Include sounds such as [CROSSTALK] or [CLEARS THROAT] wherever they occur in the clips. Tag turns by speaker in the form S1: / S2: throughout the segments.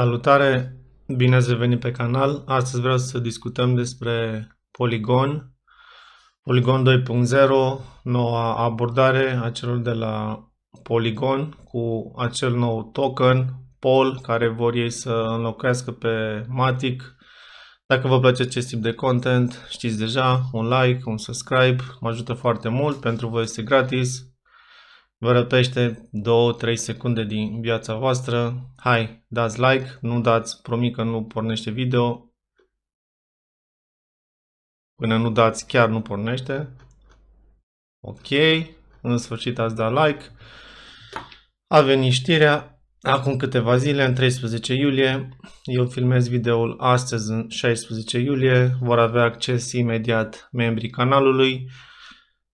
S1: Salutare, bine ați revenit pe canal. Astăzi vreau să discutăm despre Polygon, Polygon 2.0, noua abordare a celor de la Polygon cu acel nou token, POL, care vor ei să înlocuiască pe Matic. Dacă vă place acest tip de content, știți deja, un like, un subscribe, mă ajută foarte mult, pentru voi este gratis vă răpește 2-3 secunde din viața voastră. Hai, dați like, nu dați, promit că nu pornește video. Până nu dați, chiar nu pornește. Ok, în sfârșit ați dat like. A venit știrea. Acum câteva zile, în 13 iulie, eu filmez videoul astăzi, în 16 iulie, vor avea acces imediat membrii canalului.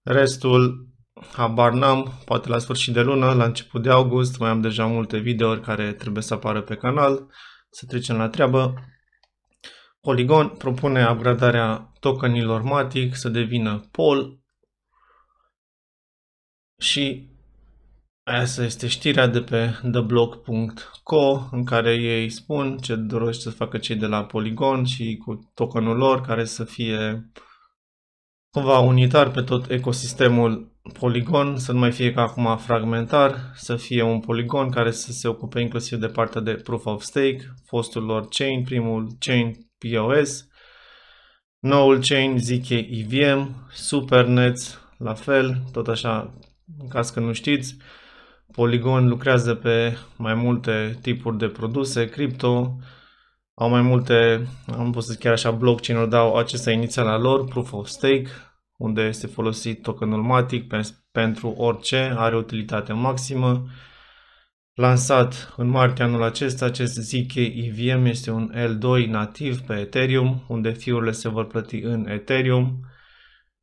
S1: Restul Habar n-am, poate la sfârșit de lună, la început de august, mai am deja multe videouri care trebuie să apară pe canal. Să trecem la treabă. Polygon propune upgradarea tokenilor Matic să devină POL și asta este știrea de pe theblock.co în care ei spun ce dorește să facă cei de la Polygon și cu tokenul lor care să fie cumva unitar pe tot ecosistemul poligon, să nu mai fie ca acum fragmentar, să fie un poligon care să se ocupe inclusiv de partea de proof of stake, fostul lor chain, primul chain POS, noul chain ZK EVM, Supernets, la fel, tot așa, în caz că nu știți, Polygon lucrează pe mai multe tipuri de produse, cripto, au mai multe, am pus chiar așa, blockchain-uri dau acesta inițial lor, proof of stake, unde este folosit tokenul Matic pentru orice, are utilitate maximă. Lansat în martie anul acesta, acest ZK EVM este un L2 nativ pe Ethereum, unde fiurile se vor plăti în Ethereum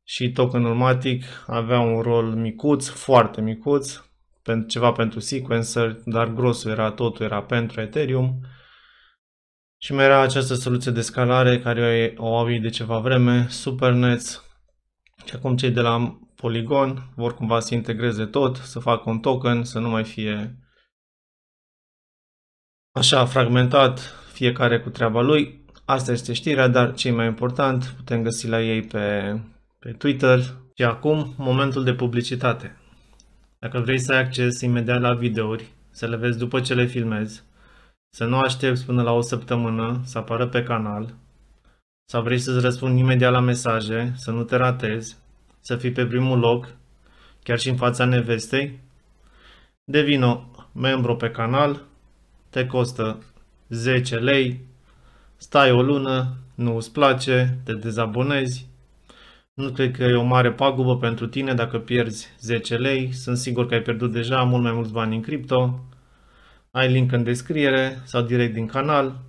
S1: și tokenul Matic avea un rol micuț, foarte micuț, ceva pentru sequencer, dar grosul era, totul era pentru Ethereum. Și mai era această soluție de scalare care o au de ceva vreme, Supernets, și acum cei de la Polygon vor cumva să integreze tot, să facă un token, să nu mai fie așa fragmentat, fiecare cu treaba lui. Asta este știrea, dar ce mai important, putem găsi la ei pe, pe Twitter. Și acum, momentul de publicitate. Dacă vrei să ai acces imediat la videouri, să le vezi după ce le filmezi, să nu aștepți până la o săptămână să apară pe canal, sau vrei să-ți răspund imediat la mesaje, să nu te ratezi, să fii pe primul loc, chiar și în fața nevestei, devino membru pe canal, te costă 10 lei, stai o lună, nu îți place, te dezabonezi, nu cred că e o mare pagubă pentru tine dacă pierzi 10 lei, sunt sigur că ai pierdut deja mult mai mulți bani în cripto, ai link în descriere sau direct din canal,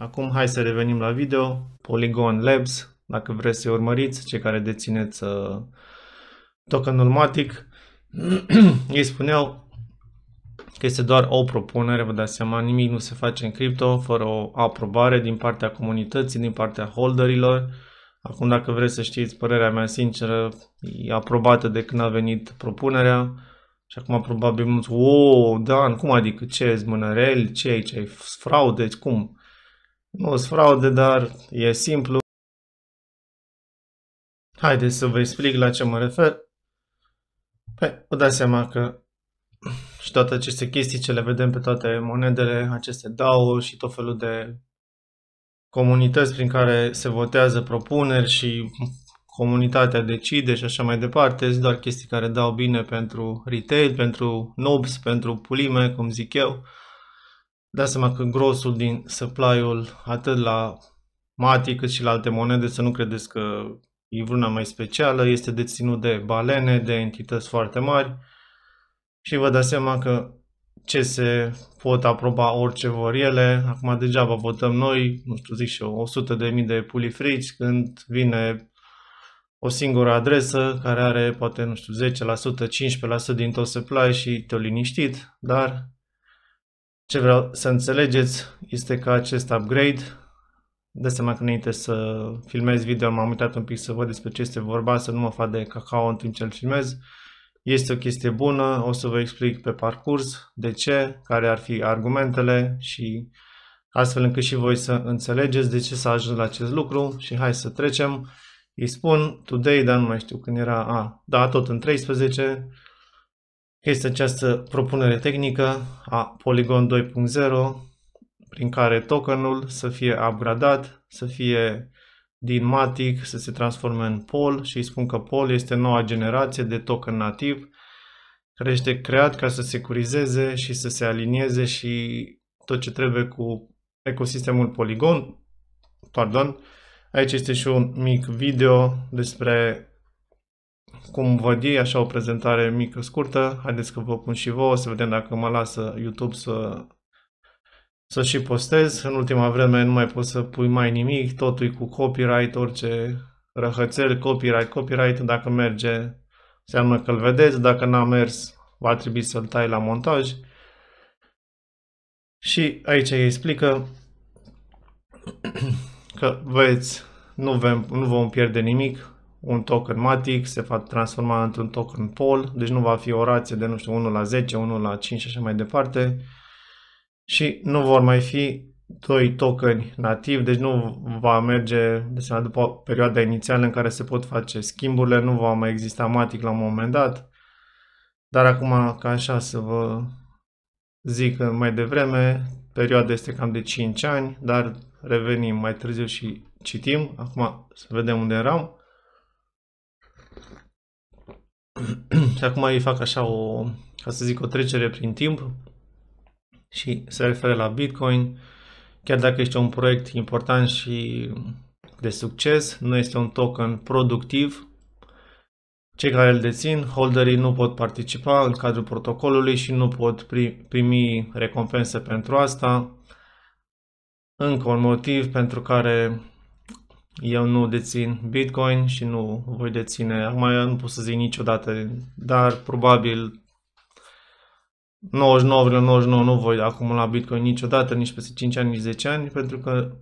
S1: Acum hai să revenim la video. Polygon Labs, dacă vreți să urmăriți, cei care dețineți uh, tokenul Matic. [CLEARS THROAT] Ei spuneau că este doar o propunere, vă dați seama, nimic nu se face în cripto fără o aprobare din partea comunității, din partea holderilor. Acum, dacă vreți să știți, părerea mea sinceră e aprobată de când a venit propunerea. Și acum probabil mulți, wow, Dan, cum adică, ce, mânăreli, ce aici, ai fraude, cum? Nu sunt fraude, dar e simplu. Haideți să vă explic la ce mă refer. Păi, vă dați seama că și toate aceste chestii ce le vedem pe toate monedele, aceste DAO și tot felul de comunități prin care se votează propuneri și comunitatea decide și așa mai departe, sunt doar chestii care dau bine pentru retail, pentru noobs, pentru pulime, cum zic eu dați seama că grosul din supply-ul atât la Mati cât și la alte monede, să nu credeți că e vreuna mai specială, este deținut de balene, de entități foarte mari și vă dați seama că ce se pot aproba orice vor ele. Acum degeaba votăm noi, nu știu, zic și eu, 100 de mii de puli frici când vine o singură adresă care are poate, nu știu, 10%, 15% din tot supply și te-o liniștit, dar ce vreau să înțelegeți este că acest upgrade, de seama că înainte să filmez video m-am uitat un pic să văd despre ce este vorba, să nu mă fac de cacao în timp ce îl filmez. Este o chestie bună, o să vă explic pe parcurs de ce, care ar fi argumentele și astfel încât și voi să înțelegeți de ce s-a ajuns la acest lucru și hai să trecem. Îi spun today, dar nu mai știu când era, a, da, tot în 13, este această propunere tehnică a Polygon 2.0 prin care tokenul să fie upgradat, să fie din Matic, să se transforme în POL și îi spun că POL este noua generație de token nativ care este creat ca să securizeze și să se alinieze și tot ce trebuie cu ecosistemul Polygon. Pardon. Aici este și un mic video despre cum văd ei, așa o prezentare mică, scurtă. Haideți că vă pun și vouă, să vedem dacă mă lasă YouTube să, să și postez. În ultima vreme nu mai poți să pui mai nimic, totul e cu copyright, orice răhățel, copyright, copyright, dacă merge înseamnă că îl vedeți, dacă n-a mers va trebui să-l tai la montaj. Și aici îi explică [CLEARS THROAT] că veți, nu, vom, nu vom pierde nimic, un token Matic se va transforma într-un token POL, deci nu va fi o rație de, nu știu, 1 la 10, 1 la 5 și așa mai departe. Și nu vor mai fi doi tokeni nativ, deci nu va merge, de seama, după perioada inițială în care se pot face schimburile, nu va mai exista Matic la un moment dat. Dar acum, ca așa să vă zic mai devreme, perioada este cam de 5 ani, dar revenim mai târziu și citim. Acum să vedem unde eram. [CLEARS THROAT] și acum îi fac așa o, ca să zic, o trecere prin timp și se referă la Bitcoin. Chiar dacă este un proiect important și de succes, nu este un token productiv. Cei care îl dețin, holderii, nu pot participa în cadrul protocolului și nu pot primi recompense pentru asta. Încă un motiv pentru care eu nu dețin Bitcoin și nu voi deține, acum nu pot să zic niciodată, dar probabil 99,99 nu voi acumula Bitcoin niciodată, nici peste 5 ani, nici 10 ani, pentru că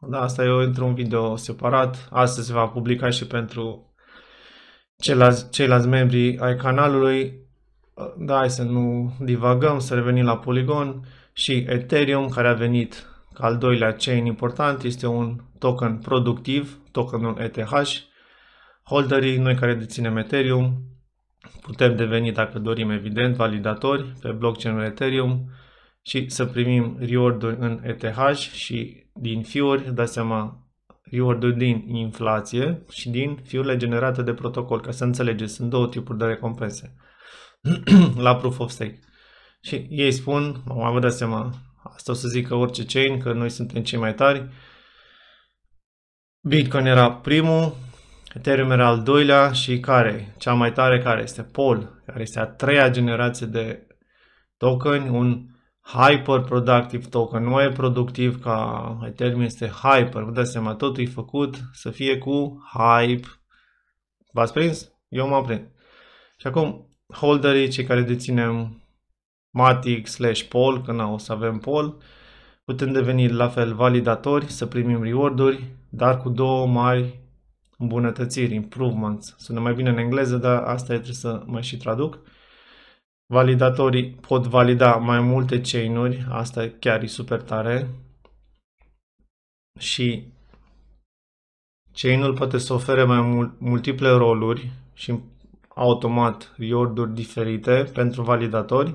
S1: da, asta e într-un video separat. Astăzi se va publica și pentru ceilalți, ceilalți membri ai canalului. Da, hai să nu divagăm, să revenim la Polygon și Ethereum, care a venit ca al doilea chain important, este un token productiv, tokenul ETH. Holderii, noi care deținem Ethereum, putem deveni, dacă dorim, evident, validatori pe blockchain-ul Ethereum și să primim reward-uri în ETH și din fiuri, dați seama, reward din inflație și din fiurile generate de protocol, ca să înțelegeți, sunt două tipuri de recompense [CLEARS THROAT] la Proof of Stake. Și ei spun, am vă dați seama, asta o să zică orice chain, că noi suntem cei mai tari. Bitcoin era primul, Ethereum era al doilea și care? Cea mai tare care este? Pol, care este a treia generație de token, un hyper productive token. Nu e productiv ca Ethereum, este hyper. Vă dați seama, totul e făcut să fie cu hype. V-ați prins? Eu m-am prins. Și acum, holderii, cei care deținem Matic slash Pol, că o să avem Pol, putem deveni la fel validatori, să primim reward-uri, dar cu două mari îmbunătățiri, improvements. Sună mai bine în engleză, dar asta trebuie să mai și traduc. Validatorii pot valida mai multe chain-uri, asta chiar e super tare. Și chain-ul poate să ofere mai mul- multiple roluri și automat reward-uri diferite pentru validatori.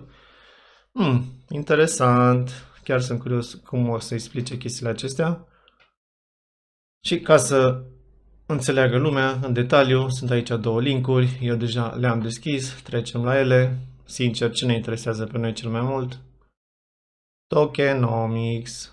S1: Hmm, interesant. Chiar sunt curios cum o să explice chestiile acestea. Și ca să înțeleagă lumea în detaliu, sunt aici două linkuri, eu deja le-am deschis, trecem la ele. Sincer, ce ne interesează pe noi cel mai mult? Tokenomics.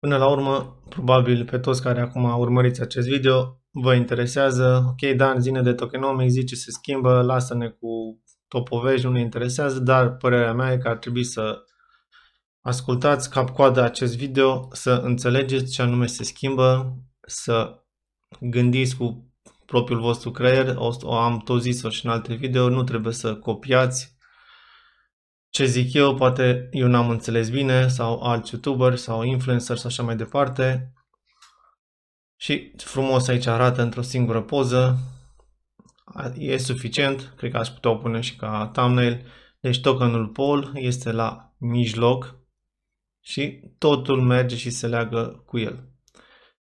S1: Până la urmă, probabil pe toți care acum urmăriți acest video, vă interesează, ok, Dan, zine de tokenomics, zice se schimbă, lasă-ne cu topovești, nu ne interesează, dar părerea mea e că ar trebui să ascultați cap-coadă acest video, să înțelegeți ce anume se schimbă să gândiți cu propriul vostru creier, o am tot zis-o și în alte video, nu trebuie să copiați ce zic eu, poate eu n-am înțeles bine sau alți youtuber sau influencer și așa mai departe. Și frumos aici arată într-o singură poză. E suficient, cred că aș putea o pune și ca thumbnail. Deci tokenul POL este la mijloc și totul merge și se leagă cu el.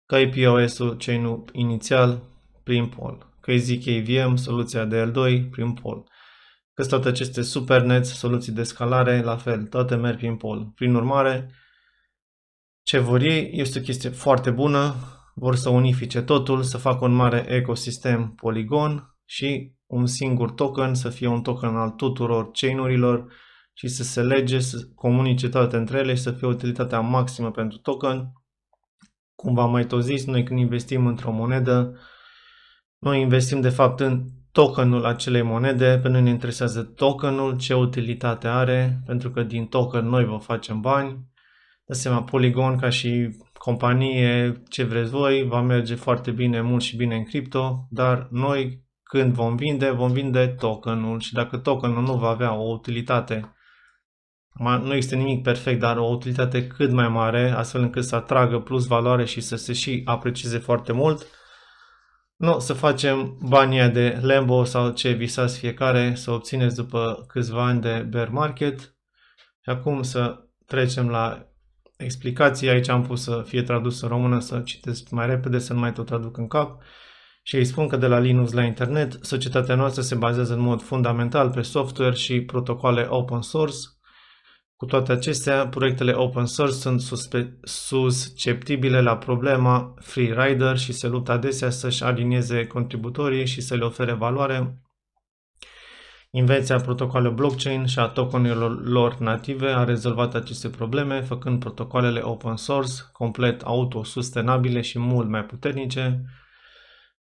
S1: Că e POS-ul, chain inițial, prin POL. Că e ZKVM, soluția de L2, prin POL că toate aceste supernets, soluții de scalare, la fel, toate merg prin pol. Prin urmare, ce vor ei este o chestie foarte bună, vor să unifice totul, să facă un mare ecosistem Polygon și un singur token să fie un token al tuturor chainurilor și să se lege, să comunice toate între ele și să fie utilitatea maximă pentru token. Cum v-am mai tot zis, noi când investim într-o monedă, noi investim de fapt în tokenul acelei monede, pe noi ne interesează tokenul, ce utilitate are, pentru că din token noi vă facem bani. De asemenea, Polygon ca și companie, ce vreți voi, va merge foarte bine, mult și bine în cripto, dar noi când vom vinde, vom vinde tokenul și dacă tokenul nu va avea o utilitate, nu este nimic perfect, dar o utilitate cât mai mare, astfel încât să atragă plus valoare și să se și aprecieze foarte mult, nu, să facem banii de Lambo sau ce visați fiecare să obțineți după câțiva ani de bear market. Și acum să trecem la explicații. Aici am pus să fie tradus în română, să citesc mai repede, să nu mai tot traduc în cap. Și îi spun că de la Linux la internet, societatea noastră se bazează în mod fundamental pe software și protocoale open source, cu toate acestea, proiectele open source sunt susceptibile la problema freerider și se luptă adesea să-și alinieze contributorii și să le ofere valoare. Invenția protocolelor blockchain și a tokenelor lor native a rezolvat aceste probleme, făcând protocoalele open source complet autosustenabile și mult mai puternice,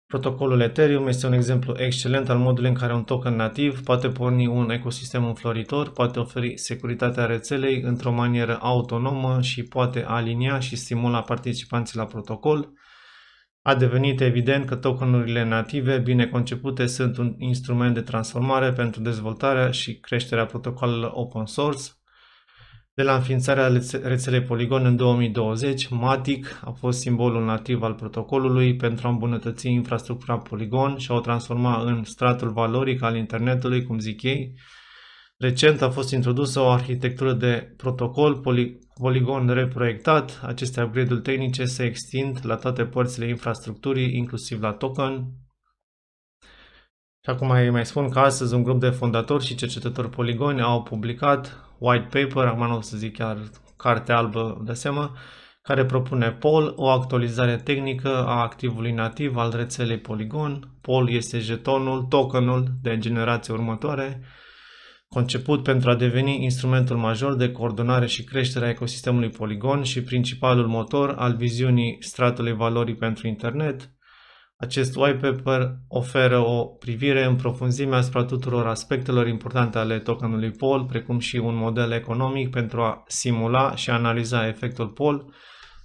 S1: Protocolul Ethereum este un exemplu excelent al modului în care un token nativ poate porni un ecosistem înfloritor, poate oferi securitatea rețelei într-o manieră autonomă și poate alinia și stimula participanții la protocol. A devenit evident că tokenurile native bine concepute sunt un instrument de transformare pentru dezvoltarea și creșterea protocolelor open source, de la înființarea rețelei Polygon în 2020, Matic a fost simbolul nativ al protocolului pentru a îmbunătăți infrastructura Polygon și a o transforma în stratul valoric al internetului, cum zic ei. Recent a fost introdusă o arhitectură de protocol poly Polygon reproiectat. Aceste upgrade-uri tehnice se extind la toate părțile infrastructurii, inclusiv la token. Și acum mai, mai spun că astăzi un grup de fondatori și cercetători Polygon au publicat white paper, acum nu o să zic chiar carte albă de seama, care propune POL, o actualizare tehnică a activului nativ al rețelei Polygon. POL este jetonul, tokenul de generație următoare, conceput pentru a deveni instrumentul major de coordonare și creștere a ecosistemului Polygon și principalul motor al viziunii stratului valorii pentru internet, acest white paper oferă o privire în profunzime asupra tuturor aspectelor importante ale tokenului POL, precum și un model economic pentru a simula și analiza efectul POL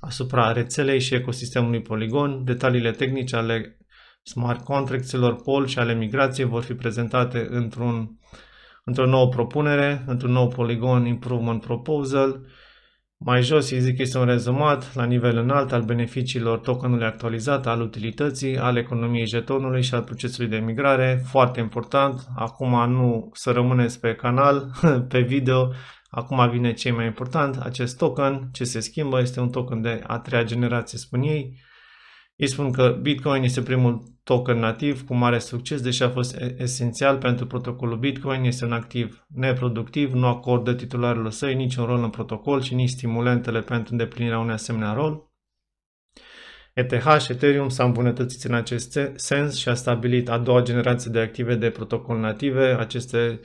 S1: asupra rețelei și ecosistemului Polygon. Detaliile tehnice ale smart contracts-ilor POL și ale migrației vor fi prezentate într-un, într-o nouă propunere, într-un nou Polygon Improvement Proposal, mai jos, îi zic, este un rezumat la nivel înalt al beneficiilor tokenului actualizat, al utilității, al economiei jetonului și al procesului de migrare. Foarte important, acum nu să rămâneți pe canal, [LAUGHS] pe video, acum vine cei mai important, acest token, ce se schimbă, este un token de a treia generație, spun ei. Ei spun că Bitcoin este primul token nativ cu mare succes, deși a fost esențial pentru protocolul Bitcoin, este un activ neproductiv, nu acordă titularilor săi niciun rol în protocol și nici stimulentele pentru îndeplinirea unui asemenea rol. ETH, Ethereum s-a îmbunătățit în acest sens și a stabilit a doua generație de active de protocol native. Aceste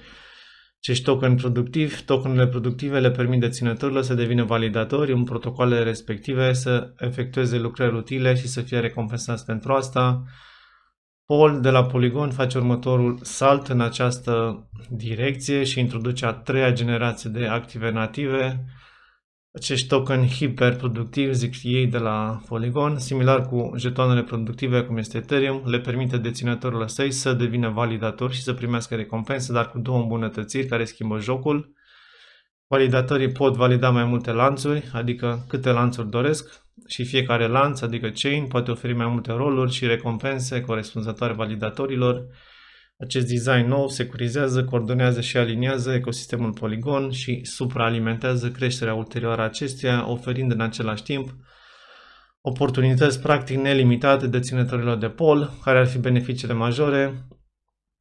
S1: acești token productivi, tokenurile productive le permit deținătorilor să devină validatori în protocoalele respective, să efectueze lucrări utile și să fie recompensați pentru asta. Paul de la Polygon face următorul salt în această direcție și introduce a treia generație de active native. Acești token hiperproductivi, zic ei de la Polygon, similar cu jetoanele productive cum este Ethereum, le permite deținătorilor săi să devină validatori și să primească recompense, dar cu două îmbunătățiri care schimbă jocul. Validatorii pot valida mai multe lanțuri, adică câte lanțuri doresc și fiecare lanț, adică chain, poate oferi mai multe roluri și recompense corespunzătoare validatorilor. Acest design nou securizează, coordonează și aliniază ecosistemul Polygon și supraalimentează creșterea ulterioară a acestuia, oferind în același timp oportunități practic nelimitate deținătorilor de pol, care ar fi beneficiile majore.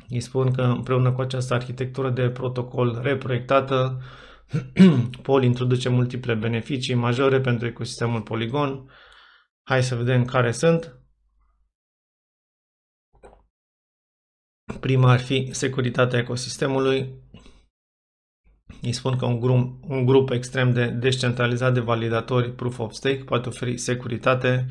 S1: Îi spun că împreună cu această arhitectură de protocol reproiectată, [CLEARS THROAT] Pol introduce multiple beneficii majore pentru ecosistemul Polygon. Hai să vedem care sunt. Prima ar fi securitatea ecosistemului. Îi spun că un grup, un grup extrem de descentralizat de validatori Proof of Stake poate oferi securitate,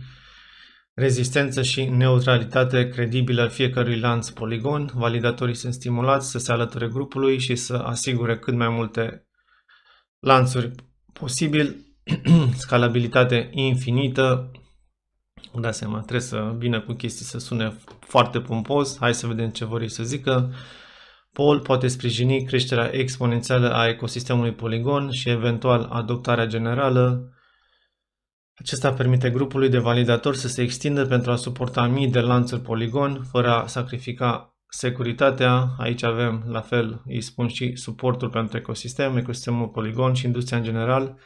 S1: rezistență și neutralitate credibilă fiecărui lanț Polygon. Validatorii sunt stimulați să se alăture grupului și să asigure cât mai multe lanțuri posibil, [CLEARS THROAT] scalabilitate infinită, Vă dați seama, trebuie să vină cu chestii să sune foarte pompos. Hai să vedem ce vor ei să zică. Pol poate sprijini creșterea exponențială a ecosistemului Polygon și eventual adoptarea generală. Acesta permite grupului de validatori să se extindă pentru a suporta mii de lanțuri Polygon fără a sacrifica securitatea. Aici avem, la fel, îi spun și suportul pentru ecosistem, ecosistemul Polygon și industria în general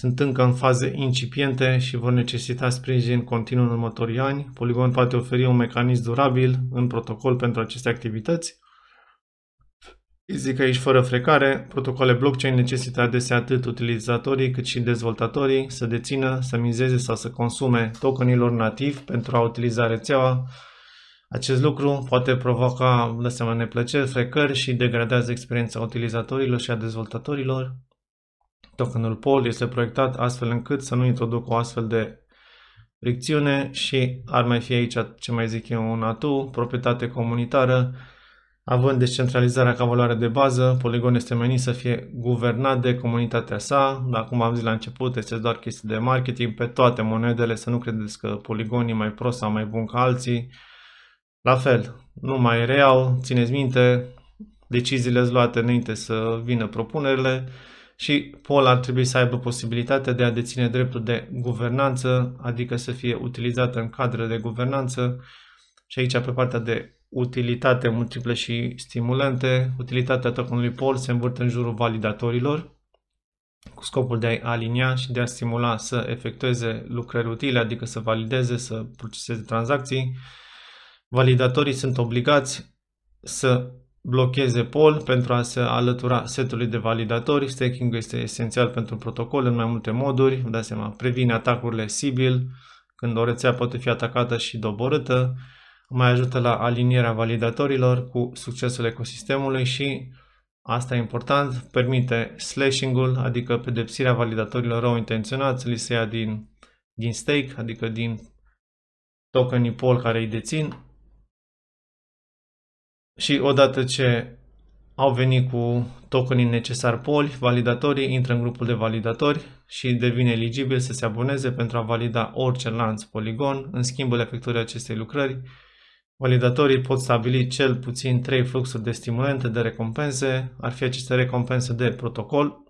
S1: sunt încă în faze incipiente și vor necesita sprijin continuu în următorii ani. Polygon poate oferi un mecanism durabil în protocol pentru aceste activități. Zic aici fără frecare, protocole blockchain necesită adesea atât utilizatorii cât și dezvoltatorii să dețină, să mizeze sau să consume tokenilor nativ pentru a utiliza rețeaua. Acest lucru poate provoca, de seama, neplăceri, frecări și degradează experiența utilizatorilor și a dezvoltatorilor. Tokenul POL este proiectat astfel încât să nu introducă o astfel de fricțiune și ar mai fi aici, ce mai zic eu, un atu, proprietate comunitară, având descentralizarea ca valoare de bază, Polygon este menit să fie guvernat de comunitatea sa, dar cum am zis la început, este doar chestii de marketing pe toate monedele, să nu credeți că Polygon e mai prost sau mai bun ca alții. La fel, nu mai real, țineți minte, deciziile luate înainte să vină propunerile, și Pol ar trebui să aibă posibilitatea de a deține dreptul de guvernanță, adică să fie utilizată în cadre de guvernanță și aici pe partea de utilitate multiple și stimulante, utilitatea tokenului Pol se învârte în jurul validatorilor cu scopul de a alinia și de a stimula să efectueze lucrări utile, adică să valideze, să proceseze tranzacții. Validatorii sunt obligați să blocheze POL pentru a se alătura setului de validatori. Staking este esențial pentru un protocol în mai multe moduri. Vă dați seama, previne atacurile Sibyl, când o rețea poate fi atacată și doborâtă. Mai ajută la alinierea validatorilor cu succesul ecosistemului și Asta e important, permite slashing-ul, adică pedepsirea validatorilor rău intenționați, li se ia din, din stake, adică din tokenii POL care îi dețin și odată ce au venit cu tokenii necesar poli, validatorii intră în grupul de validatori și devin eligibil să se aboneze pentru a valida orice lanț Polygon în schimbul efectuării acestei lucrări. Validatorii pot stabili cel puțin 3 fluxuri de stimulente de recompense, ar fi aceste recompense de protocol,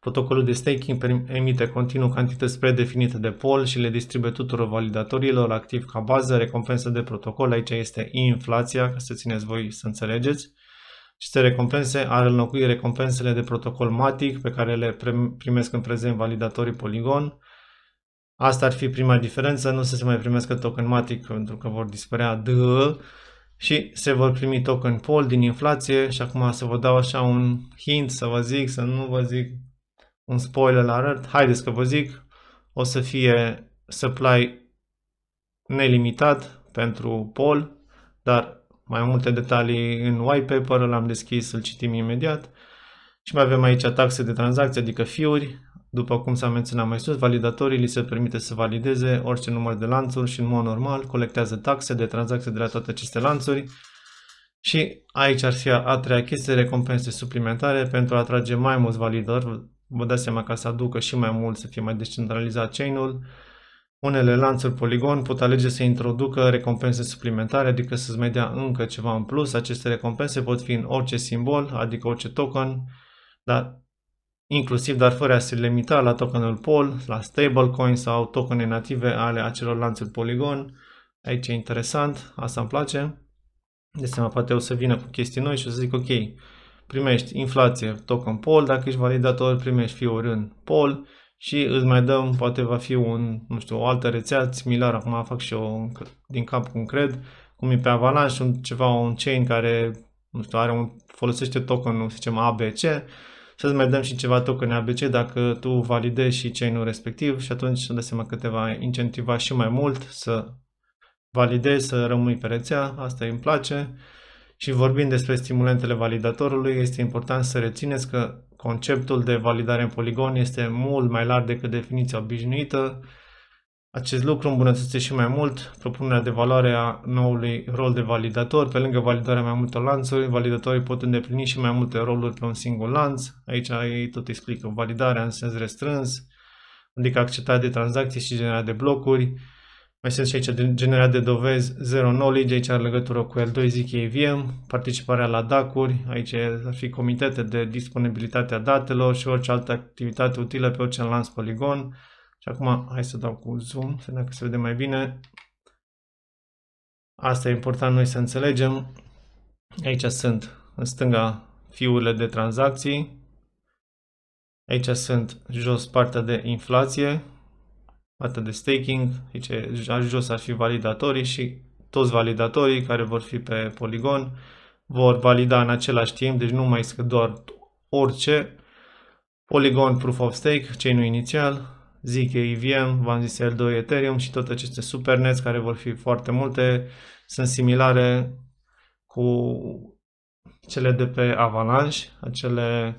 S1: Protocolul de staking emite continuu cantități predefinite de pol și le distribuie tuturor validatorilor activ ca bază, recompensă de protocol. Aici este inflația, ca să țineți voi să înțelegeți. Aceste recompense ar înlocui recompensele de protocol Matic pe care le primesc în prezent validatorii Polygon. Asta ar fi prima diferență, nu să se mai primească token Matic pentru că vor dispărea D și se vor primi token POL din inflație și acum să vă dau așa un hint să vă zic, să nu vă zic un spoiler alert, haideți că vă zic, o să fie supply nelimitat pentru Pol, dar mai multe detalii în white paper, l-am deschis, îl citim imediat. Și mai avem aici taxe de tranzacție, adică fiuri. După cum s-a menționat mai sus, validatorii li se permite să valideze orice număr de lanțuri și în mod normal colectează taxe de tranzacție de la toate aceste lanțuri. Și aici ar fi a treia chestie, recompense suplimentare pentru a atrage mai mulți validatori, vă dați seama ca să aducă și mai mult, să fie mai descentralizat chain-ul. Unele lanțuri Polygon pot alege să introducă recompense suplimentare, adică să-ți mai dea încă ceva în plus. Aceste recompense pot fi în orice simbol, adică orice token, dar inclusiv, dar fără a se limita la tokenul POL, la stablecoin sau tokene native ale acelor lanțuri Polygon. Aici e interesant, asta îmi place. De seama, poate o să vină cu chestii noi și o să zic ok, primești inflație token POL, dacă ești validator primești fiuri în POL și îți mai dăm, poate va fi un, nu știu, o altă rețea similară, acum fac și eu din cap cum cred, cum e pe Avalanche, un, ceva, un chain care, nu știu, are un, folosește tokenul, să zicem, ABC, să-ți mai dăm și ceva token ABC dacă tu validezi și chain-ul respectiv și atunci să dă seama că te va incentiva și mai mult să validezi, să rămâi pe rețea, asta îmi place. Și vorbind despre stimulentele validatorului, este important să rețineți că conceptul de validare în poligon este mult mai larg decât definiția obișnuită. Acest lucru îmbunătățește și mai mult propunerea de valoare a noului rol de validator. Pe lângă validarea mai multor lanțuri, validatorii pot îndeplini și mai multe roluri pe un singur lanț. Aici ei tot explică validarea în sens restrâns, adică acceptarea de tranzacții și generarea de blocuri, mai sunt și aici generat de dovezi, zero knowledge, aici are legătură cu L2, zic EVM, participarea la DAC-uri, aici ar fi comitete de disponibilitate a datelor și orice altă activitate utilă pe orice lans poligon. Și acum hai să dau cu zoom, să dacă se vede mai bine. Asta e important noi să înțelegem. Aici sunt în stânga fiurile de tranzacții. Aici sunt jos partea de inflație, partea de staking, zice, jos ar fi validatorii și toți validatorii care vor fi pe Polygon vor valida în același timp, deci nu mai este doar orice. Polygon Proof of Stake, chain inițial, ZK EVM, v-am zis L2 Ethereum și toate aceste supernets care vor fi foarte multe, sunt similare cu cele de pe Avalanche, acele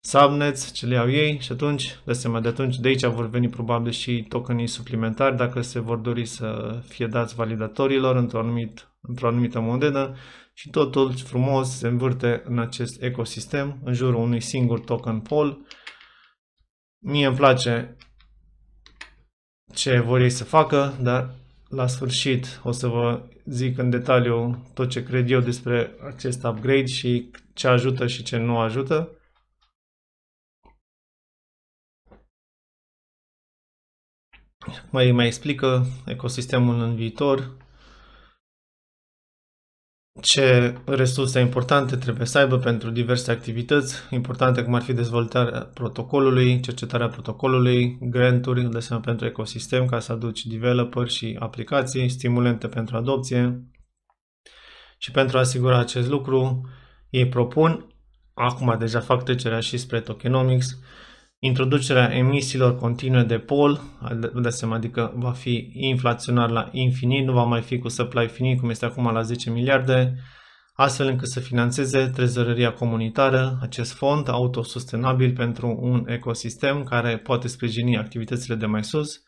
S1: subnets, ce le iau ei și atunci, de seama de atunci, de aici vor veni probabil și tokenii suplimentari dacă se vor dori să fie dați validatorilor într-o, anumit, într-o anumită monedă și totul frumos se învârte în acest ecosistem, în jurul unui singur token pool. Mie îmi place ce vor ei să facă, dar la sfârșit o să vă zic în detaliu tot ce cred eu despre acest upgrade și ce ajută și ce nu ajută. Mai, mai explică ecosistemul în viitor, ce resurse importante trebuie să aibă pentru diverse activități importante, cum ar fi dezvoltarea protocolului, cercetarea protocolului, granturi, de asemenea pentru ecosistem, ca să aduci developer și aplicații, stimulente pentru adopție. Și pentru a asigura acest lucru, ei propun, acum deja fac trecerea și spre tokenomics, introducerea emisiilor continue de pol, de seama, adică va fi inflaționar la infinit, nu va mai fi cu supply finit cum este acum la 10 miliarde, astfel încât să financeze trezorăria comunitară, acest fond autosustenabil pentru un ecosistem care poate sprijini activitățile de mai sus.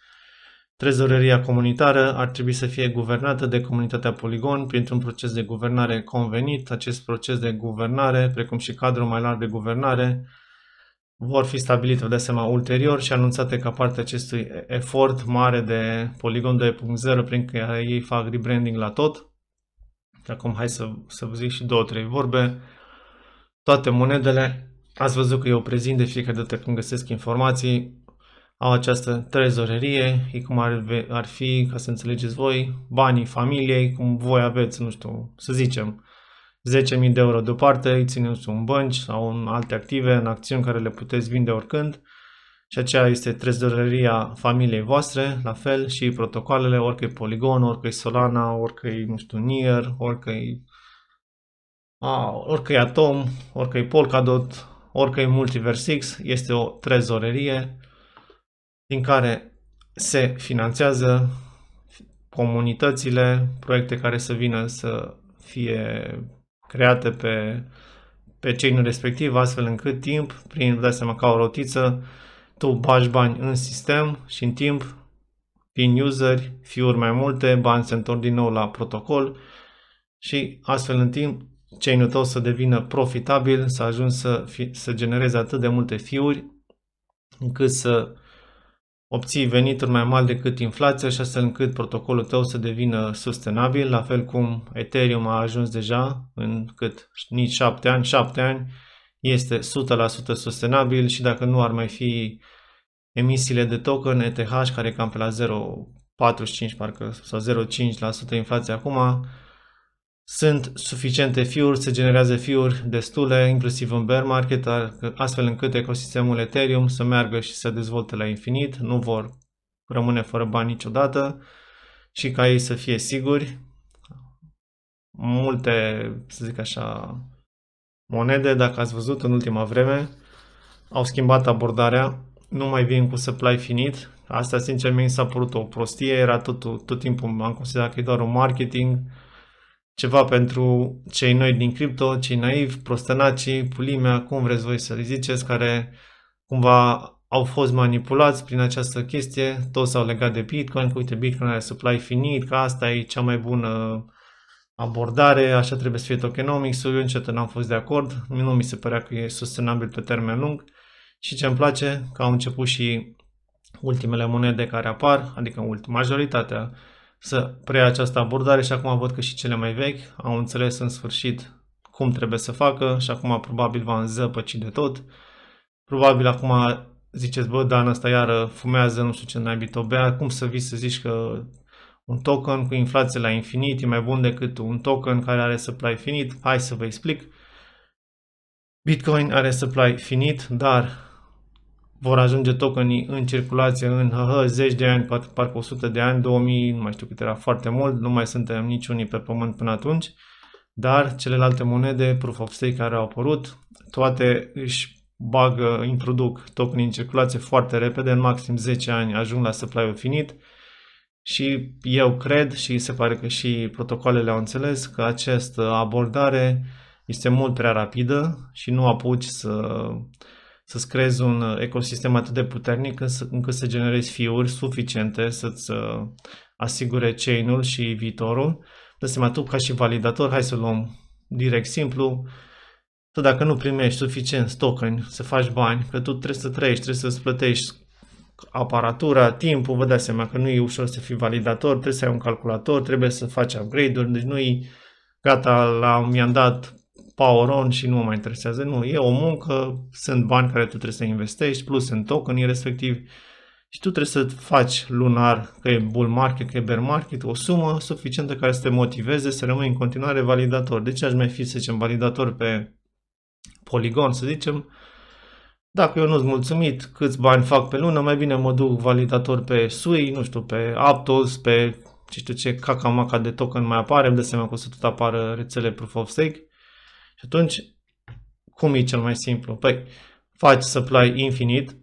S1: Trezoreria comunitară ar trebui să fie guvernată de comunitatea Polygon printr-un proces de guvernare convenit. Acest proces de guvernare, precum și cadrul mai larg de guvernare, vor fi stabilite, de seama, ulterior și anunțate ca parte acestui efort mare de Polygon 2.0 prin care ei fac rebranding la tot. Acum hai să, să vă zic și două, trei vorbe. Toate monedele, ați văzut că eu prezint de fiecare dată când găsesc informații, au această trezorerie, e cum ar, ar fi, ca să înțelegeți voi, banii familiei, cum voi aveți, nu știu, să zicem, 10.000 de euro deoparte, îi țineți în bănci sau în alte active, în acțiuni care le puteți vinde oricând. Și aceea este trezoreria familiei voastre, la fel și protocoalele, orică e Polygon, orică e Solana, orică e, nu știu, Nier, orică e, a, orică e Atom, orică e Polkadot, orică e Multiverse X, este o trezorerie din care se finanțează comunitățile, proiecte care să vină să fie create pe, pe chain respectiv, astfel încât timp, prin, dai seama, ca o rotiță, tu bagi bani în sistem și în timp, prin useri, fiuri mai multe, bani se întorc din nou la protocol și astfel în timp chain-ul tău să devină profitabil, să ajungi să, fi, să genereze atât de multe fiuri încât să obții venituri mai mari decât inflația și astfel încât protocolul tău să devină sustenabil, la fel cum Ethereum a ajuns deja în cât? Nici 7 ani, 7 ani este 100% sustenabil și dacă nu ar mai fi emisiile de token ETH care e cam pe la 0,45 parcă sau 0,5% inflație acum, sunt suficiente fiuri, se generează fiuri destule, inclusiv în bear market, astfel încât ecosistemul Ethereum să meargă și să dezvolte la infinit, nu vor rămâne fără bani niciodată și ca ei să fie siguri. Multe, să zic așa, monede, dacă ați văzut în ultima vreme, au schimbat abordarea, nu mai vin cu supply finit. Asta, sincer, mi s-a părut o prostie, era tot, tot timpul, am considerat că e doar un marketing, ceva pentru cei noi din cripto, cei naivi, prostănacii, pulimea, cum vreți voi să le ziceți, care cumva au fost manipulați prin această chestie, toți s-au legat de Bitcoin, că uite, Bitcoin are supply finit, că asta e cea mai bună abordare, așa trebuie să fie tokenomics-ul, eu încet n-am fost de acord, nu mi se părea că e sustenabil pe termen lung. Și ce îmi place, că au început și ultimele monede care apar, adică majoritatea să preia această abordare și acum văd că și cele mai vechi au înțeles în sfârșit cum trebuie să facă și acum probabil va înzăpăci de tot. Probabil acum ziceți, bă, Dan ăsta iară fumează, nu știu ce n-ai bea, cum să vii să zici că un token cu inflație la infinit e mai bun decât un token care are supply finit? Hai să vă explic. Bitcoin are supply finit, dar vor ajunge tokenii în circulație în hă, zeci de ani, parcă, parcă 100 de ani, 2000, nu mai știu cât era foarte mult, nu mai suntem niciunii pe pământ până atunci, dar celelalte monede, Proof of Stake care au apărut, toate își bagă, introduc tokenii în circulație foarte repede, în maxim 10 ani ajung la supply-ul finit și eu cred și se pare că și protocoalele au înțeles că această abordare este mult prea rapidă și nu apuci să să-ți creezi un uh, ecosistem atât de puternic încât să generezi fiuri suficiente să-ți uh, asigure chain-ul și viitorul. De seama, tu ca și validator, hai să luăm direct simplu, tu dacă nu primești suficient token să faci bani, că tu trebuie să trăiești, trebuie să-ți plătești aparatura, timpul, vă dați seama că nu e ușor să fii validator, trebuie să ai un calculator, trebuie să faci upgrade-uri, deci nu e gata, la, mi-am dat power on și nu mă mai interesează. Nu, e o muncă, sunt bani care tu trebuie să investești, plus în token respectiv și tu trebuie să faci lunar, că e bull market, că e bear market, o sumă suficientă care să te motiveze să rămâi în continuare validator. De ce aș mai fi, să zicem, validator pe Polygon, să zicem, dacă eu nu-s mulțumit câți bani fac pe lună, mai bine mă duc validator pe SUI, nu știu, pe Aptos, pe ce știu ce caca-maca de token mai apare, îmi dă seama că o să tot apară rețele Proof of Stake și atunci, cum e cel mai simplu? Păi, faci supply infinit,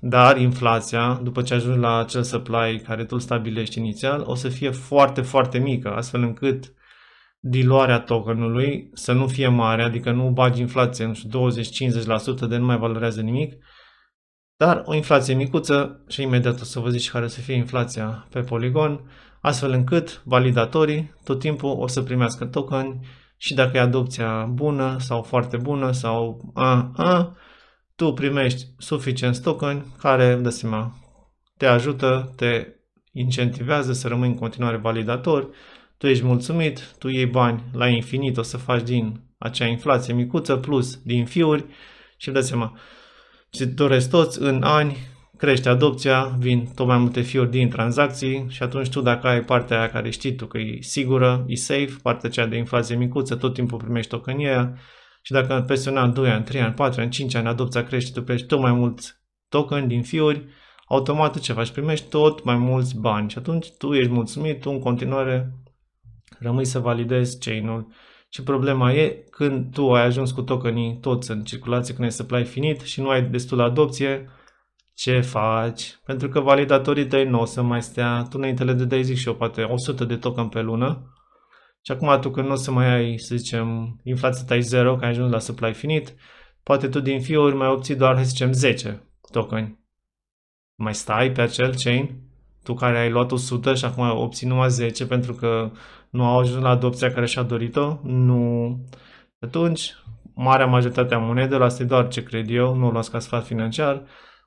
S1: dar inflația, după ce ajungi la acel supply care tu îl stabilești inițial, o să fie foarte, foarte mică, astfel încât diluarea tokenului să nu fie mare, adică nu bagi inflație, nu știu, 20-50% de nu mai valorează nimic, dar o inflație micuță și imediat o să vă zici care să fie inflația pe poligon, astfel încât validatorii tot timpul o să primească token și dacă e adopția bună sau foarte bună sau a, a, tu primești suficient token care, de seama, te ajută, te incentivează să rămâi în continuare validator, tu ești mulțumit, tu iei bani la infinit, o să faci din acea inflație micuță plus din fiuri și îți seama, și doresc toți în ani crește adopția, vin tot mai multe fiuri din tranzacții și atunci tu dacă ai partea aia care știi tu că e sigură, e safe, partea cea de inflație micuță, tot timpul primești tokenia și dacă peste un an, 2 ani, 3 ani, 4 ani, 5 ani adopția crește, tu primești tot mai mulți token din fiuri, automat ce faci? Primești tot mai mulți bani și atunci tu ești mulțumit, tu în continuare rămâi să validezi chain-ul și problema e când tu ai ajuns cu tokenii toți în circulație, când ai supply finit și nu ai destul adopție, ce faci? Pentru că validatorii tăi nu o să mai stea, tu înainte le dădeai, zic și eu, poate 100 de token pe lună și acum tu când nu o să mai ai, să zicem, inflația ta e 0, că ai ajuns la supply finit, poate tu din fiuri mai obții doar, să zicem, 10 token. Mai stai pe acel chain, tu care ai luat 100 și acum obții numai 10 pentru că nu au ajuns la adopția care și-a dorit-o? Nu. Atunci, marea majoritate a monedelor, asta e doar ce cred eu, nu o luați ca sfat financiar,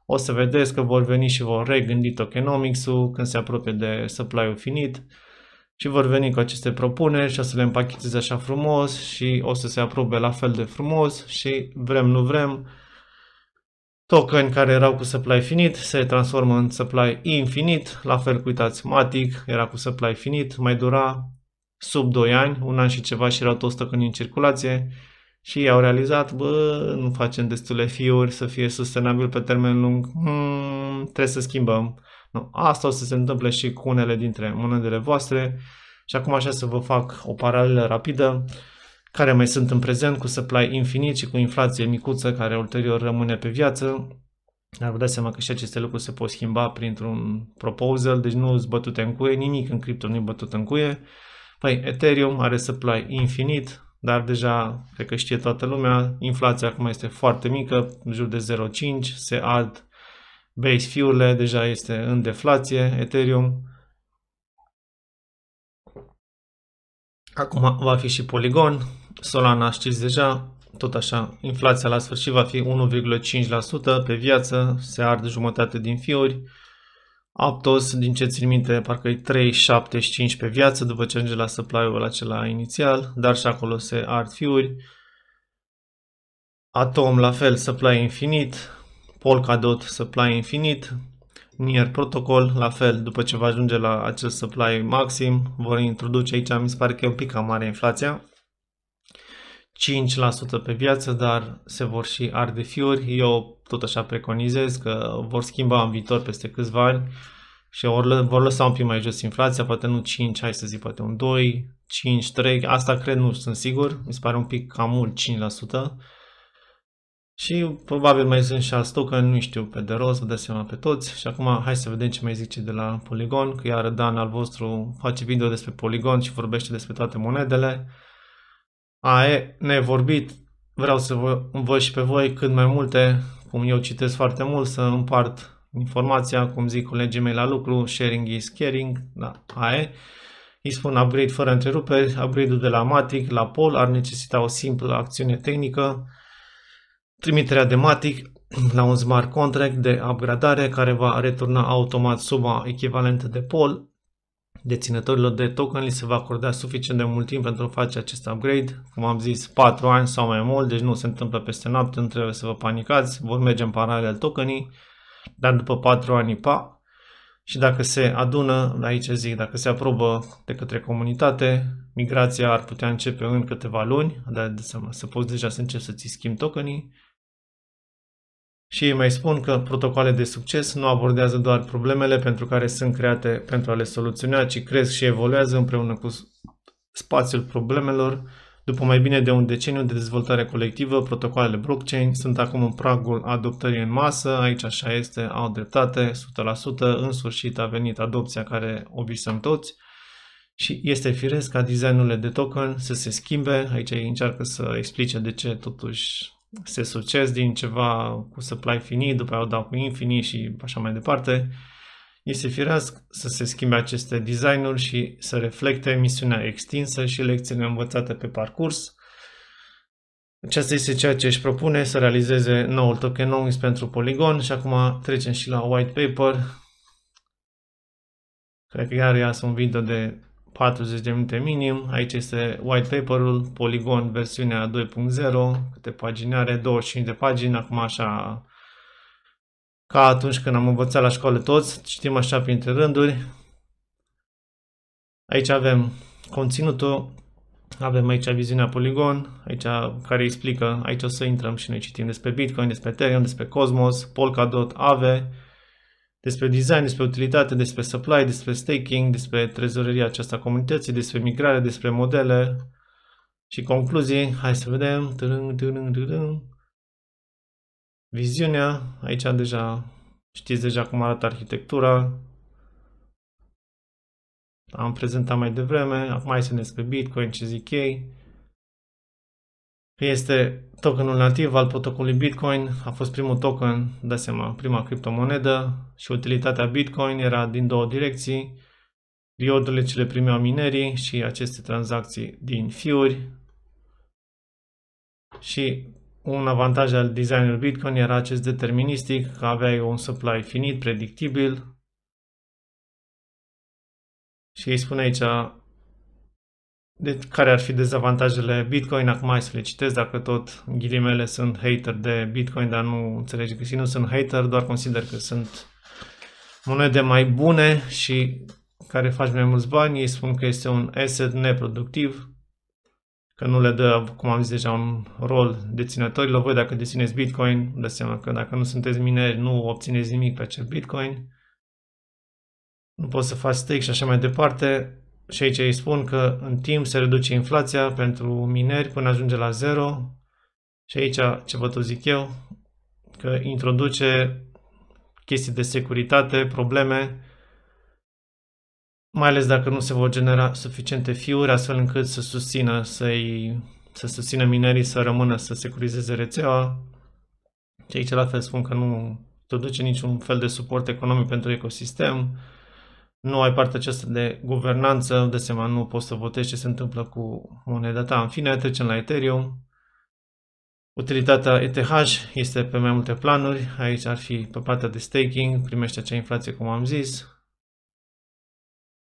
S1: o să vedeți că vor veni și vor regândi tokenomics-ul când se apropie de supply-ul finit și vor veni cu aceste propuneri și o să le împacheteze așa frumos și o să se aprobe la fel de frumos și vrem nu vrem token care erau cu supply finit se transformă în supply infinit, la fel cu uitați Matic era cu supply finit, mai dura sub 2 ani, un an și ceva și erau toți tokenii în circulație și ei au realizat, bă, nu facem destule fiuri să fie sustenabil pe termen lung, hmm, trebuie să schimbăm. Nu, asta o să se întâmple și cu unele dintre monedele voastre și acum așa să vă fac o paralelă rapidă care mai sunt în prezent cu supply infinit și cu inflație micuță care ulterior rămâne pe viață. Dar vă dați seama că și aceste lucruri se pot schimba printr-un proposal, deci nu sunt bătute în cuie, nimic în cripto nu e bătut în cuie. Păi Ethereum are supply infinit, dar deja cred că știe toată lumea, inflația acum este foarte mică, în jur de 0,5, se ard base fee-urile, deja este în deflație Ethereum. Acum va fi și Polygon, Solana știți deja, tot așa, inflația la sfârșit va fi 1,5% pe viață, se arde jumătate din fiuri. Aptos, din ce țin minte, parcă e 3,75 pe viață după ce ajunge la supply-ul acela inițial, dar și acolo se ard fiuri. Atom, la fel, supply infinit. Polkadot, supply infinit. Nier Protocol, la fel, după ce va ajunge la acel supply maxim, vor introduce aici, mi se pare că e un pic cam mare inflația, 5% pe viață, dar se vor și arde fiuri. Eu tot așa preconizez că vor schimba în viitor peste câțiva ani și vor lăsa un pic mai jos inflația, poate nu 5, hai să zic, poate un 2, 5, 3, asta cred, nu sunt sigur, mi se pare un pic cam mult 5%. Și probabil mai sunt și alți token, nu știu pe de rost, vă dați seama pe toți. Și acum hai să vedem ce mai zice de la Polygon, că iar Dan al vostru face video despre Polygon și vorbește despre toate monedele. AE nevorbit, vreau să vă învăț și pe voi cât mai multe, cum eu citesc foarte mult, să împart informația, cum zic colegii mei la lucru, sharing is caring, da, AE. Îi spun upgrade fără întreruperi, upgrade-ul de la Matic la Pol ar necesita o simplă acțiune tehnică, trimiterea de Matic la un smart contract de upgradare care va returna automat suma echivalentă de Pol deținătorilor de token li se va acorda suficient de mult timp pentru a face acest upgrade. Cum am zis, 4 ani sau mai mult, deci nu se întâmplă peste noapte, nu trebuie să vă panicați, vor merge în paralel tokenii, dar după 4 ani, pa, și dacă se adună, aici zic, dacă se aprobă de către comunitate, migrația ar putea începe în câteva luni, dar de seama, să poți deja să începi să-ți schimbi tokenii și mai spun că protocoale de succes nu abordează doar problemele pentru care sunt create pentru a le soluționa, ci cresc și evoluează împreună cu spațiul problemelor. După mai bine de un deceniu de dezvoltare colectivă, protocoalele blockchain sunt acum în pragul adoptării în masă, aici așa este, au dreptate, 100%, în sfârșit a venit adopția care o visăm toți. Și este firesc ca designurile de token să se schimbe, aici încearcă să explice de ce totuși se succes din ceva cu supply finit, după aia o dau cu infinit și așa mai departe, este firesc să se schimbe aceste designuri și să reflecte misiunea extinsă și lecțiile învățate pe parcurs. Aceasta este ceea ce își propune să realizeze noul tokenomics pentru Polygon și acum trecem și la white paper. Cred că iar ia un video de 40 de minute minim. Aici este white paper-ul, Polygon versiunea 2.0, câte pagini are, 25 de pagini, acum așa ca atunci când am învățat la școală toți, citim așa printre rânduri. Aici avem conținutul, avem aici viziunea Polygon, aici care explică, aici o să intrăm și noi citim despre Bitcoin, despre Ethereum, despre Cosmos, Polkadot, Aave, despre design, despre utilitate, despre supply, despre staking, despre trezoreria aceasta comunității, despre migrare, despre modele și concluzii. Hai să vedem. Târâng, târâng, târâng. Viziunea. Aici deja știți deja cum arată arhitectura. Am prezentat mai devreme. Acum hai să ne despre Bitcoin, ce zic ei. Este tokenul nativ al protocolului Bitcoin, a fost primul token, dați seama, prima criptomonedă și utilitatea Bitcoin era din două direcții. Riodurile ce le primeau minerii și aceste tranzacții din fiuri. Și un avantaj al designului Bitcoin era acest deterministic, că aveai un supply finit, predictibil. Și îi spune aici de care ar fi dezavantajele Bitcoin. Acum hai să le citesc, dacă tot ghilimele sunt hater de Bitcoin, dar nu înțelegi că nu sunt hater, doar consider că sunt monede mai bune și care faci mai mulți bani. Ei spun că este un asset neproductiv, că nu le dă, cum am zis deja, un rol deținătorilor. Voi dacă dețineți Bitcoin, dați seama că dacă nu sunteți mineri, nu obțineți nimic pe acel Bitcoin. Nu poți să faci stake și așa mai departe. Și aici îi spun că în timp se reduce inflația pentru mineri până ajunge la zero. Și aici, ce vă tot zic eu, că introduce chestii de securitate, probleme, mai ales dacă nu se vor genera suficiente fiuri, astfel încât să susțină, să-i, să susțină minerii să rămână să securizeze rețeaua. Și aici la fel spun că nu introduce niciun fel de suport economic pentru ecosistem, nu ai partea aceasta de guvernanță, de seama nu poți să votezi ce se întâmplă cu moneda ta. În fine, trecem la Ethereum. Utilitatea ETH este pe mai multe planuri. Aici ar fi pe partea de staking, primește acea inflație cum am zis.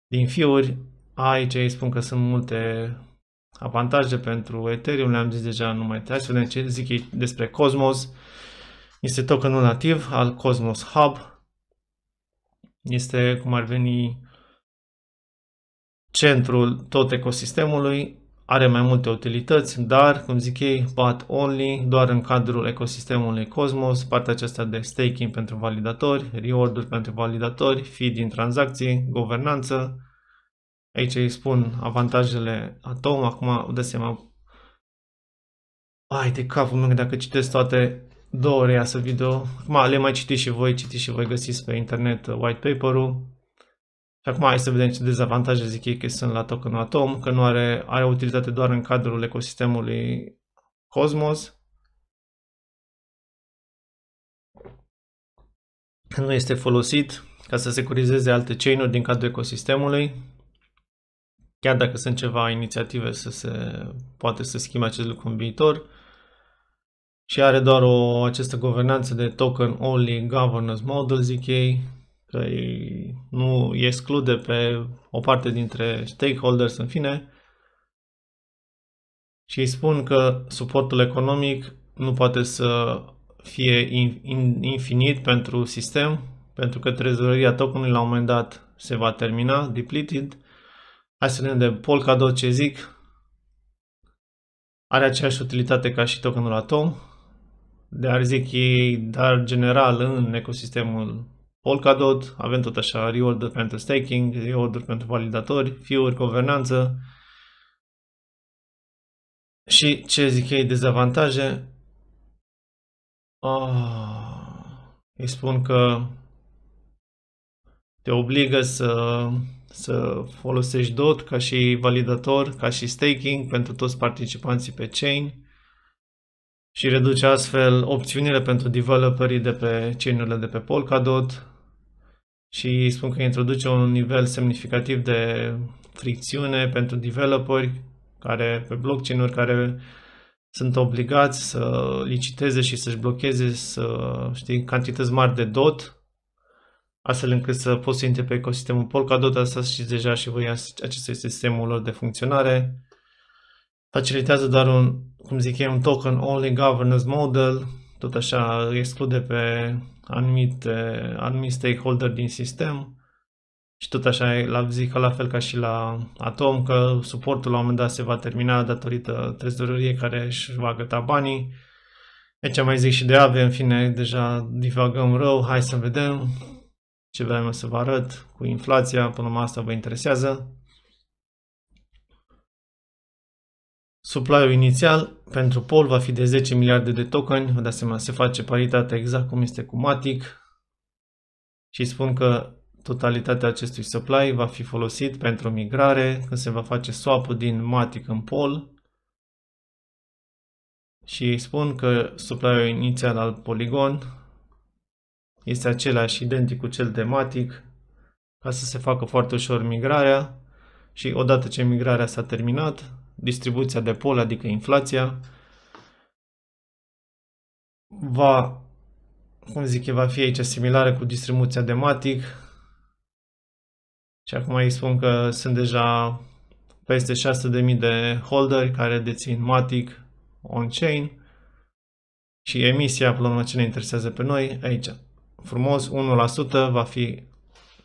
S1: Din fiuri, aici îi spun că sunt multe avantaje pentru Ethereum, le-am zis deja, nu mai trebuie să vedem ce zic ei despre Cosmos. Este tokenul nativ al Cosmos Hub. Este cum ar veni centrul tot ecosistemului are mai multe utilități, dar, cum zic ei, but only, doar în cadrul ecosistemului Cosmos, partea aceasta de staking pentru validatori, reward-uri pentru validatori, fee din tranzacții, guvernanță. Aici îi spun avantajele Atom, acum dă seama Ai de capul meu dacă citesc toate două ore să video. Acum le mai citiți și voi, citiți și voi găsiți pe internet white paper-ul. Și acum hai să vedem ce dezavantaje zic ei că sunt la tokenul Atom, că nu are, are utilitate doar în cadrul ecosistemului Cosmos. Nu este folosit ca să securizeze alte chain-uri din cadrul ecosistemului. Chiar dacă sunt ceva inițiative să se poate să schimbe acest lucru în viitor. Și are doar o această guvernanță de token only governance model, zic ei, că nu exclude pe o parte dintre stakeholders în fine și îi spun că suportul economic nu poate să fie infinit pentru sistem, pentru că trezoreria tokenului la un moment dat se va termina, depleted. Hai să vedem de Polkadot ce zic. Are aceeași utilitate ca și tokenul Atom, dar zic ei, dar general în ecosistemul Polkadot, avem tot așa reward pentru staking, reward pentru validatori, fiuri, guvernanță. Și ce zic ei, dezavantaje? Oh, îi spun că te obligă să, să folosești DOT ca și validator, ca și staking pentru toți participanții pe chain și reduce astfel opțiunile pentru developerii de pe chainurile de pe Polkadot și spun că introduce un nivel semnificativ de fricțiune pentru developeri care, pe blockchain-uri care sunt obligați să liciteze și să-și blocheze să, știi, cantități mari de DOT, astfel încât să poți să intre pe ecosistemul Polkadot, asta știți deja și voi, acesta este sistemul lor de funcționare. Facilitează doar un, cum zic eu, un token only governance model, tot așa exclude pe anumite, anumite stakeholder din sistem și tot așa la zic la fel ca și la Atom că suportul la un moment dat se va termina datorită trezoreriei care își va găta banii. Aici mai zic și de ave, în fine, deja divagăm rău, hai să vedem ce vreau să vă arăt cu inflația, până la asta vă interesează. Supply-ul inițial pentru Pol va fi de 10 miliarde de tokeni, de asemenea se face paritatea exact cum este cu Matic. Și spun că totalitatea acestui supply va fi folosit pentru migrare când se va face swap-ul din Matic în Pol și spun că supply-ul inițial al Polygon este același identic cu cel de Matic ca să se facă foarte ușor migrarea. Și odată ce migrarea s-a terminat distribuția de pol, adică inflația, va, cum zic, va fi aici similară cu distribuția de Matic. Și acum îi spun că sunt deja peste 600.000 de holderi care dețin Matic on-chain și emisia, până ce ne interesează pe noi, aici. Frumos, 1% va fi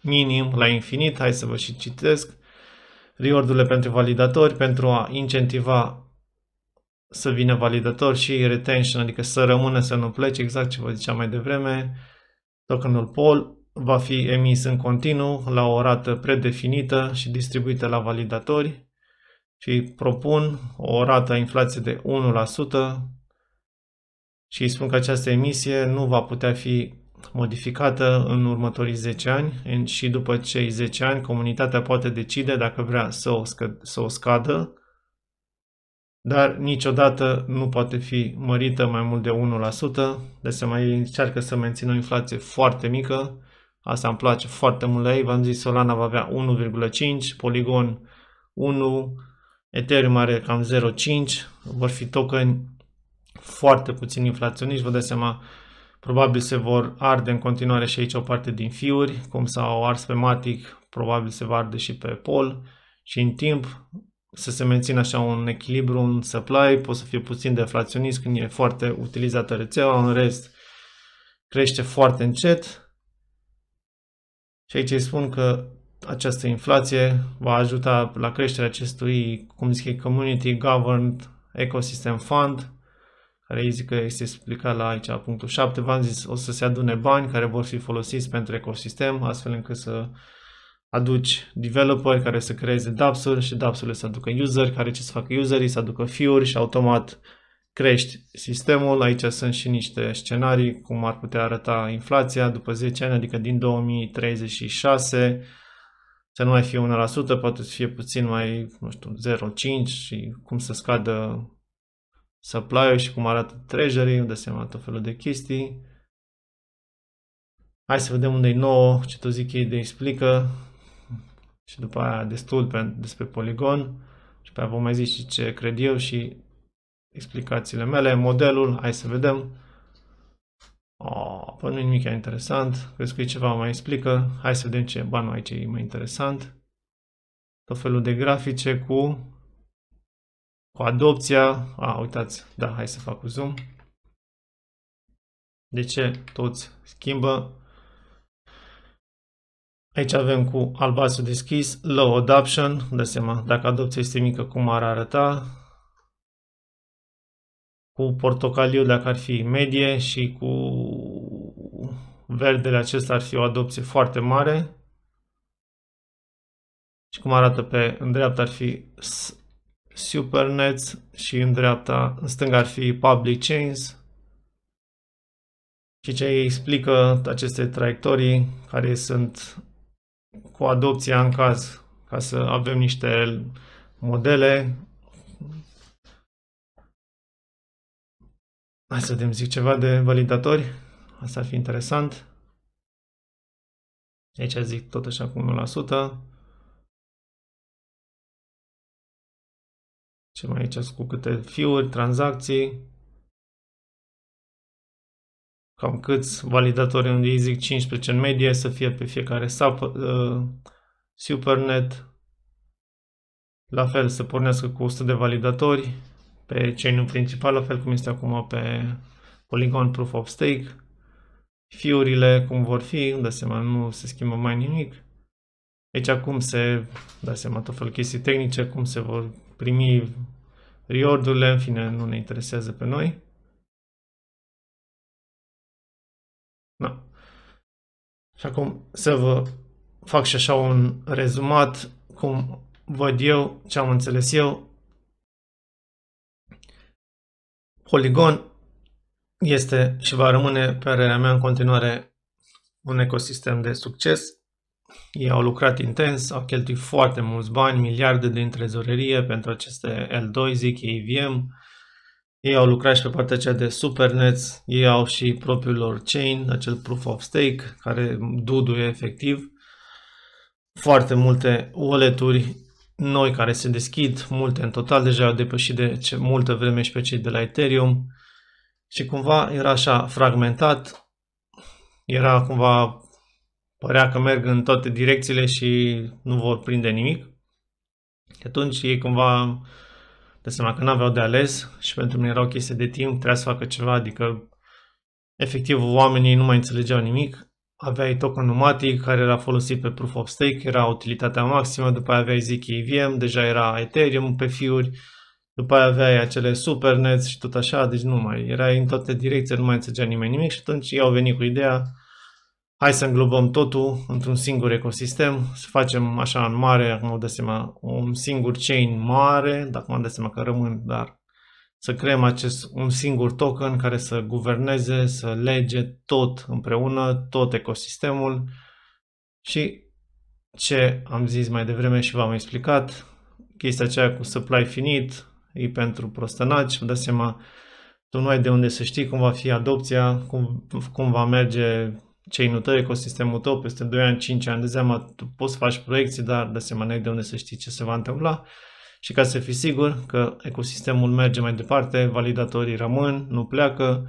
S1: minim la infinit, hai să vă și citesc. Reward-urile pentru validatori, pentru a incentiva să vină validator și retention, adică să rămână, să nu plece, exact ce vă ziceam mai devreme. Tokenul POL va fi emis în continuu la o rată predefinită și distribuită la validatori și propun o rată a inflației de 1% și spun că această emisie nu va putea fi modificată în următorii 10 ani. Și după cei 10 ani comunitatea poate decide dacă vrea să o, scă- să o scadă, dar niciodată nu poate fi mărită mai mult de 1%, de să mai încearcă să mențină o inflație foarte mică, asta îmi place foarte mult la ei, v-am zis Solana va avea 1,5, Polygon 1, Ethereum are cam 0,5, vor fi token foarte puțin inflaționiști, vă dați seama, probabil se vor arde în continuare și aici o parte din fiuri, cum s-au ars pe Matic, probabil se va arde și pe Pol și în timp să se mențină așa un echilibru, un supply, poate să fie puțin deflaționist când e foarte utilizată rețeaua, în rest crește foarte încet. Și aici îi spun că această inflație va ajuta la creșterea acestui, cum zic, Community Governed Ecosystem Fund, care îi zic că este explicat la aici, punctul 7, v-am zis, o să se adune bani care vor fi folosiți pentru ecosistem, astfel încât să aduci developeri care să creeze dApps-uri și dApps-urile să aducă user, care ce să facă userii, să aducă fee și automat crești sistemul. Aici sunt și niște scenarii cum ar putea arăta inflația după 10 ani, adică din 2036 să nu mai fie 1%, poate să fie puțin mai, nu știu, 0,5 și cum să scadă supply și cum arată treasury, unde se mai tot felul de chestii. Hai să vedem unde e nouă, ce tot zic ei de explică și după aia destul pe, despre poligon și pe aia vom mai zice și ce cred eu și explicațiile mele, modelul, hai să vedem. Oh, păi nu e nimic interesant, crezi că e ceva mai explică, hai să vedem ce, ba nu, aici e mai interesant. Tot felul de grafice cu cu adopția, a, uitați, da, hai să fac cu zoom. De ce toți schimbă? Aici avem cu albastru deschis, low adoption, dă seama, dacă adopția este mică, cum ar arăta. Cu portocaliu, dacă ar fi medie și cu verdele acesta ar fi o adopție foarte mare. Și cum arată pe în dreapta ar fi Supernets și în dreapta, în stânga ar fi Public Chains. Și ce explică aceste traiectorii care sunt cu adopția în caz ca să avem niște modele. Hai să vedem, zic ceva de validatori. Asta ar fi interesant. Aici zic tot așa cu 1%. Ce mai aici cu câte fiuri, tranzacții. Cam câți validatori unde îi zic 15 în medie să fie pe fiecare sub, uh, Supernet. La fel să pornească cu 100 de validatori pe chain principal, la fel cum este acum pe Polygon Proof of Stake. Fiurile cum vor fi, unde seama nu se schimbă mai nimic. Aici acum se, da seama, tot felul chestii tehnice, cum se vor primi reward-urile, în fine, nu ne interesează pe noi. Da. Și acum să vă fac și așa un rezumat cum văd eu, ce am înțeles eu. Polygon este și va rămâne, pe părerea mea, în continuare un ecosistem de succes ei au lucrat intens, au cheltuit foarte mulți bani, miliarde din trezorerie pentru aceste L2, zic, AVM. Ei au lucrat și pe partea aceea de Supernets, ei au și propriul lor chain, acel Proof of Stake, care duduie efectiv. Foarte multe wallet-uri noi care se deschid, multe în total, deja au depășit de ce multă vreme și pe cei de la Ethereum. Și cumva era așa fragmentat, era cumva, părea că merg în toate direcțiile și nu vor prinde nimic. Și atunci ei cumva de seama că n-aveau de ales și pentru mine era o chestie de timp, trebuia să facă ceva, adică efectiv oamenii nu mai înțelegeau nimic. Aveai token numatic care era folosit pe Proof of Stake, era utilitatea maximă, după aia aveai ZK EVM, deja era Ethereum pe fiuri, după aia aveai acele supernets și tot așa, deci nu mai, erai în toate direcțiile, nu mai înțelegea nimeni nimic și atunci ei au venit cu ideea hai să înglobăm totul într-un singur ecosistem, să facem așa în mare, acum mă dă seama, un singur chain mare, dacă mă dă seama că rămân, dar să creăm acest, un singur token care să guverneze, să lege tot împreună, tot ecosistemul. Și ce am zis mai devreme și v-am explicat, chestia aceea cu supply finit, e pentru prostănaci, vă dați seama, tu nu ai de unde să știi cum va fi adopția, cum, cum va merge chain-ul tău, ecosistemul tău peste 2 ani, 5 ani de zeama, tu poți să faci proiecții, dar de seama n-ai de unde să știi ce se va întâmpla. Și ca să fii sigur că ecosistemul merge mai departe, validatorii rămân, nu pleacă,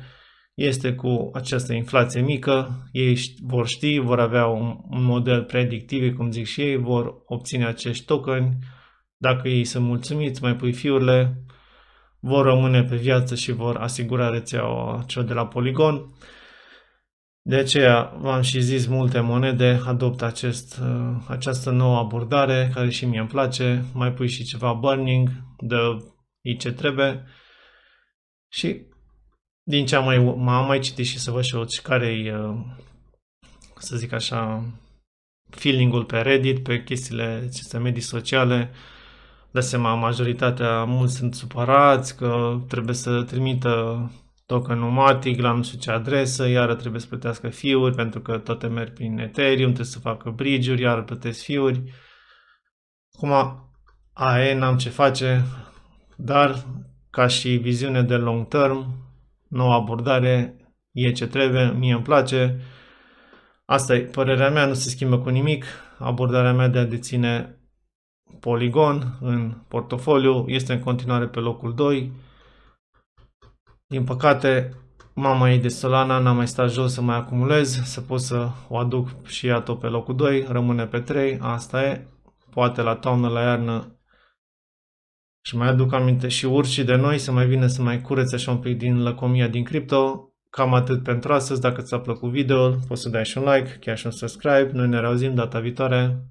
S1: este cu această inflație mică, ei vor ști, vor avea un, un model predictiv, cum zic și ei, vor obține acești tokeni, dacă ei sunt mulțumiți, mai pui fiurile, vor rămâne pe viață și vor asigura rețeaua celor de la Polygon. De aceea v-am și zis, multe monede adoptă acest, uh, această nouă abordare, care și mie îmi place. Mai pui și ceva burning, dă ce trebuie. Și din ce am mai, am mai citit și să văd și eu care e, uh, să zic așa, feeling-ul pe Reddit, pe chestiile aceste medii sociale, de seama, majoritatea, mulți sunt supărați că trebuie să trimită token numatic la nu știu ce adresă, iar trebuie să plătească fiuri pentru că toate merg prin Ethereum, trebuie să facă bridge-uri, iar plătesc fiuri. Acum, AE n-am ce face, dar ca și viziune de long term, noua abordare e ce trebuie, mie îmi place. Asta e părerea mea, nu se schimbă cu nimic. Abordarea mea de a deține Polygon în portofoliu este în continuare pe locul 2 din păcate, mama ei de Solana n-a mai stat jos să mai acumulez, să pot să o aduc și ea tot pe locul 2, rămâne pe 3, asta e. Poate la toamnă, la iarnă și mai aduc aminte și urcii de noi să mai vină să mai curețe așa un pic din lăcomia din cripto. Cam atât pentru astăzi. Dacă ți-a plăcut video, poți să dai și un like, chiar și un subscribe. Noi ne reauzim data viitoare.